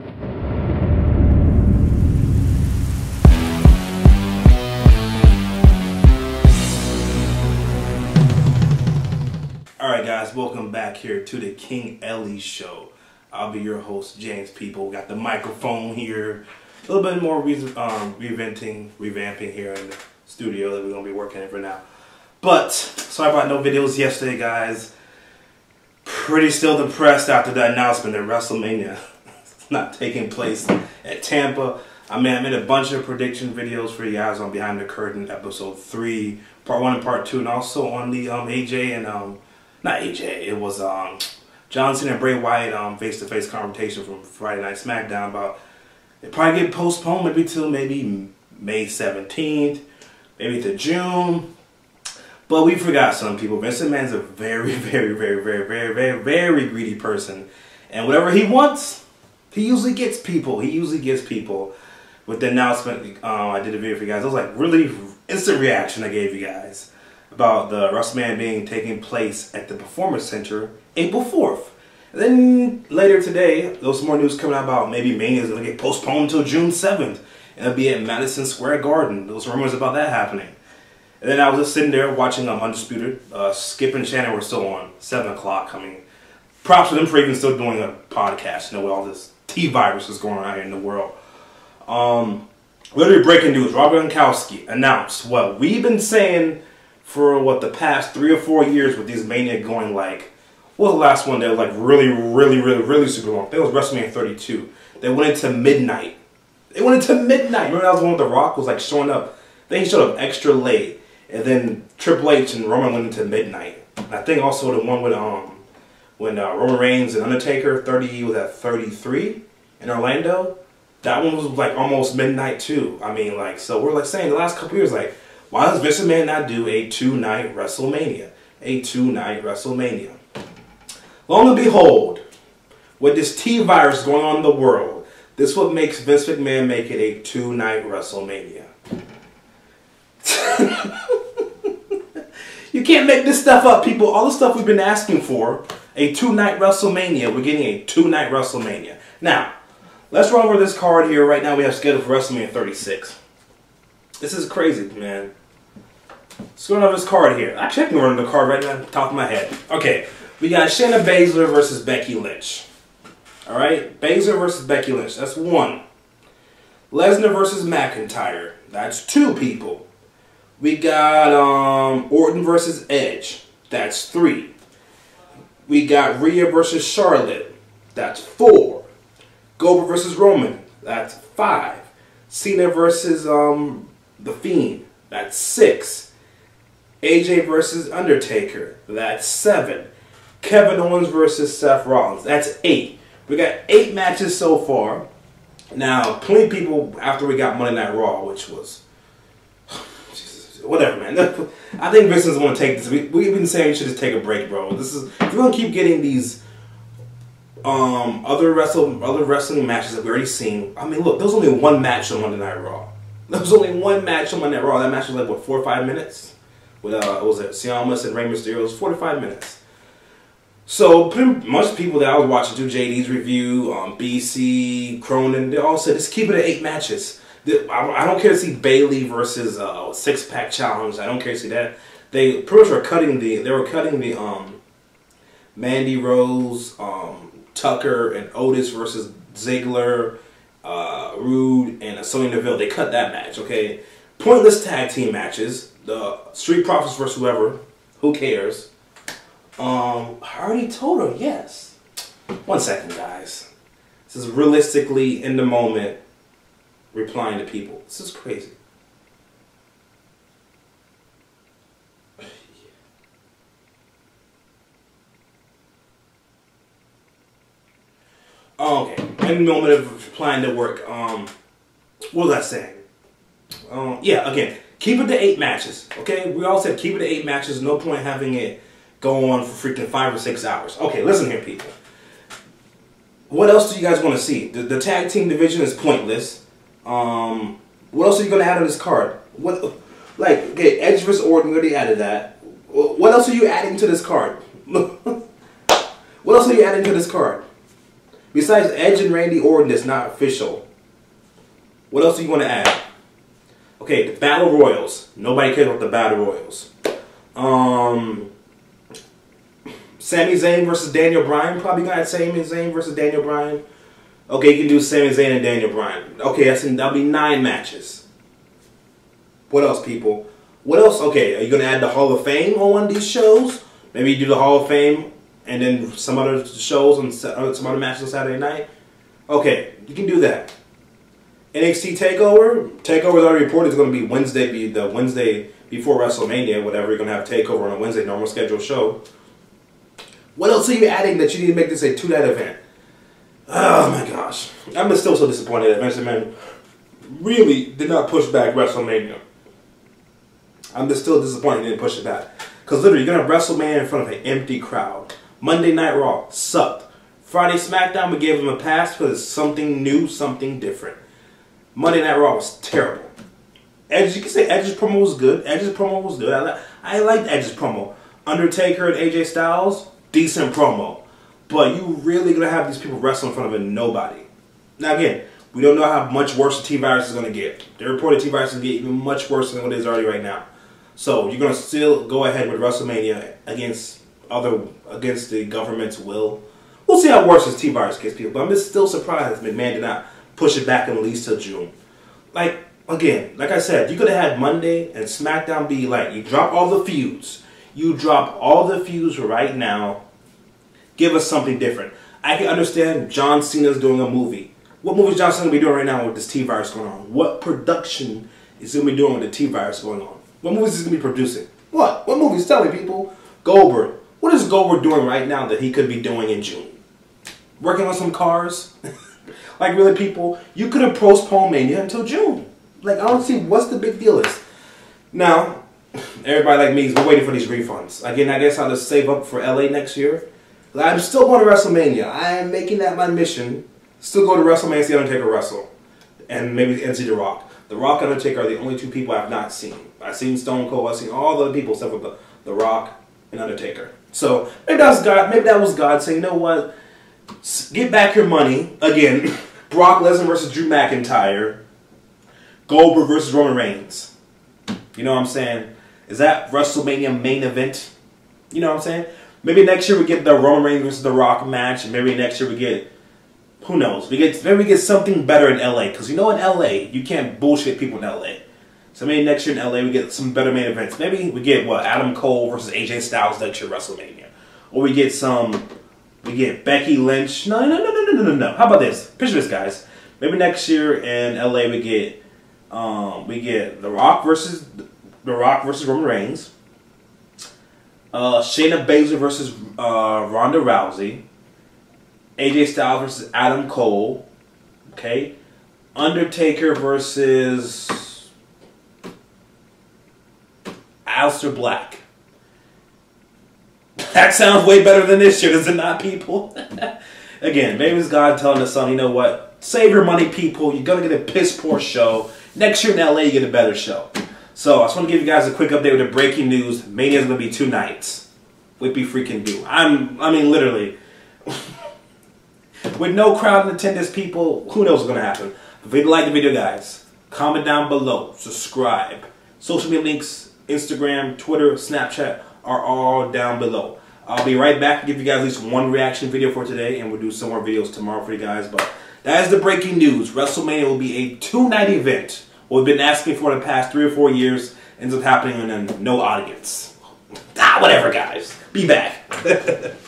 Alright guys, welcome back here to the King Ellie Show. I'll be your host, James People. We Got the microphone here. A little bit more re um, reventing, revamping here in the studio that we're going to be working in for now. But, sorry about no videos yesterday, guys. Pretty still depressed after the announcement that WrestleMania not taking place at Tampa. I mean, I made a bunch of prediction videos for you guys on Behind the Curtain, episode 3, part 1 and part 2, and also on the um, AJ and um, not AJ, it was um, John Cena and Bray Wyatt um, face-to-face confrontation from Friday Night SmackDown about it probably get postponed maybe till maybe May 17th, maybe to June. But we forgot some people. Vince McMahon's a very, very, very, very, very, very, very greedy person. And whatever he wants, he usually gets people. He usually gets people. With the announcement, uh, I did a video for you guys. It was like really instant reaction I gave you guys about the WrestleMania being taking place at the Performance Center April 4th. And then later today, there was some more news coming out about maybe Mania is going to get postponed until June 7th. And it'll be at Madison Square Garden. Those rumors about that happening. And then I was just sitting there watching um, Undisputed. Uh, Skip and Shannon were still on, 7 o'clock. I mean, props to them for even still doing a podcast, you know, with all this T-virus is going on in the world. Um, literally breaking news. Robert Gronkowski announced what we've been saying for what the past three or four years with these Mania going like, what was the last one that was like really, really, really, really super long? That was WrestleMania 32. They went into midnight. They went into midnight. Remember that was the one with The Rock was like showing up. Then he showed up extra late. And then Triple H and Roman went into midnight. I think also the one with um when uh, Roman Reigns and Undertaker 30 was at 33 in Orlando. That one was like almost midnight too. I mean like so we're like saying the last couple years like why does Vince McMahon not do a two-night WrestleMania? A two-night WrestleMania. Long and behold, with this T-virus going on in the world, this what makes Vince McMahon make it a two-night WrestleMania. you can't make this stuff up, people. All the stuff we've been asking for, a two-night WrestleMania, we're getting a two-night WrestleMania. Now, let's run over this card here. Right now we have scheduled for WrestleMania 36. This is crazy, man. Let's go over this card here. Actually, I can run the card right now, top of my head. Okay, we got Shayna Baszler versus Becky Lynch. All right, Baszler versus Becky Lynch. That's one. Lesnar versus McIntyre. That's two people. We got um, Orton versus Edge. That's three. We got Rhea versus Charlotte. That's four. Goldberg versus Roman. That's five. Cena versus um, The Fiend. That's six. AJ versus Undertaker. That's seven. Kevin Owens versus Seth Rollins. That's eight. We got eight matches so far. Now, plenty people after we got Monday Night Raw, which was whatever, man. I think doesn't want to take this. We, we've been saying we should just take a break, bro. This is if we're gonna keep getting these um, other wrestle other wrestling matches that we already seen. I mean, look, there was only one match on Monday Night Raw. There was only one match on Monday Night Raw. That match was like what four or five minutes. With uh, what was it Ciamis and Rey Mysterio? It was forty five minutes. So pretty much people that I was watching do JD's review, um, BC, Cronin, they all said just keep it at eight matches. I don't care to see Bayley versus uh, six pack challenge. I don't care to see that. They pretty much were cutting the they were cutting the um, Mandy Rose, um, Tucker, and Otis versus Ziggler, uh, Roode, and Sonya Deville. They cut that match. Okay, pointless tag team matches. The Street Profits versus whoever. Who cares? Um, I already told her yes. One second, guys. This is realistically in the moment replying to people. This is crazy. Oh, okay. The moment of replying to work, um, what was I saying? Um, yeah, again, keep it to eight matches. Okay, we all said keep it to eight matches. No point having it go on for freaking five or six hours. Okay, listen here, people. What else do you guys want to see? The, the tag team division is pointless. Um, what else are you going to add on this card? What, like, okay, Edge vs. Orton, we already added that. What else are you adding to this card? what else are you adding to this card? Besides Edge and Randy Orton, that's not official. What else do you want to add? Okay, the Battle Royals. Nobody cares about the Battle Royals. Um, Sami Zayn versus Daniel Bryan. Probably gonna add Sami Zayn versus Daniel Bryan. Okay, you can do Sami Zayn and Daniel Bryan. Okay, that's that'll be nine matches. What else, people? What else? Okay, are you gonna add the Hall of Fame on one of these shows? Maybe you do the Hall of Fame and then some other shows and uh, some other matches on Saturday night. Okay, you can do that. NXT Takeover. Takeover is already reported. It's going to be Wednesday, be the Wednesday before WrestleMania. Whatever you're going to have Takeover on a Wednesday normal scheduled show. What else are you adding that you need to make this a two night event? Oh my gosh, I'm still so disappointed that Vince McMahon really did not push back WrestleMania. I'm just still disappointed he didn't push it back. Because literally, you're going to WrestleMania in front of an empty crowd. Monday Night Raw sucked. Friday SmackDown, we gave them a pass because it's something new, something different. Monday Night Raw was terrible. Edge, you can say Edge's promo was good. Edge's promo was good. I, I liked Edge's promo. Undertaker and AJ Styles, decent promo. But you really gonna have these people wrestle in front of a nobody. Now again, we don't know how much worse the T virus is gonna get. They reported T virus is gonna get even much worse than what it is already right now. So you're gonna still go ahead with WrestleMania against other against the government's will. We'll see how worse this T virus gets people. But I'm just still surprised McMahon did not push it back at least till June. Like again, like I said, you could have had Monday and SmackDown be like you drop all the feuds. You drop all the feuds right now. Give us something different. I can understand John Cena's doing a movie. What movie is John Cena gonna be doing right now with this T virus going on? What production is he gonna be doing with the T virus going on? What movies is he gonna be producing? What? What movies? Tell me, people. Goldberg. What is Goldberg doing right now that he could be doing in June? Working on some cars? like really people, you could have postponed Mania until June. Like I don't see what's the big deal is. Now, everybody like me is waiting for these refunds. Again, I guess I'll just save up for LA next year. I'm still going to WrestleMania. I am making that my mission. Still go to WrestleMania, see Undertaker wrestle. And maybe NC The Rock. The Rock and Undertaker are the only two people I've not seen. I've seen Stone Cold, I've seen all the other people except for the, the Rock and Undertaker. So maybe that was God. Maybe that was God saying, you know what? Get back your money again. Brock Lesnar versus Drew McIntyre. Goldberg versus Roman Reigns. You know what I'm saying? Is that WrestleMania main event? You know what I'm saying? Maybe next year we get the Roman Reigns versus The Rock match, maybe next year we get who knows? We get maybe we get something better in LA because you know in LA you can't bullshit people in LA. So maybe next year in LA we get some better main events. Maybe we get what Adam Cole versus AJ Styles next year WrestleMania, or we get some we get Becky Lynch. No, no, no, no, no, no, no. How about this? Picture this, guys. Maybe next year in LA we get um, we get The Rock versus The Rock versus Roman Reigns. Uh, Shayna Baszler versus uh, Ronda Rousey. AJ Styles versus Adam Cole. Okay. Undertaker versus Aleister Black. That sounds way better than this year, does it not, people? Again, maybe it's God telling us son, you know what? Save your money, people. You're to get a piss poor show. Next year in LA, you get a better show. So I just want to give you guys a quick update with the breaking news. Mania is going to be two nights. Whippy freaking do. I'm, I mean, literally. with no crowd in attendance, people, who knows what's going to happen. If you like the video, guys, comment down below. Subscribe. Social media links, Instagram, Twitter, Snapchat are all down below. I'll be right back to give you guys at least one reaction video for today, and we'll do some more videos tomorrow for you guys. But that is the breaking news. WrestleMania will be a two-night event. What we've been asking for the past three or four years ends up happening in no audience. Ah, whatever, guys. Be back.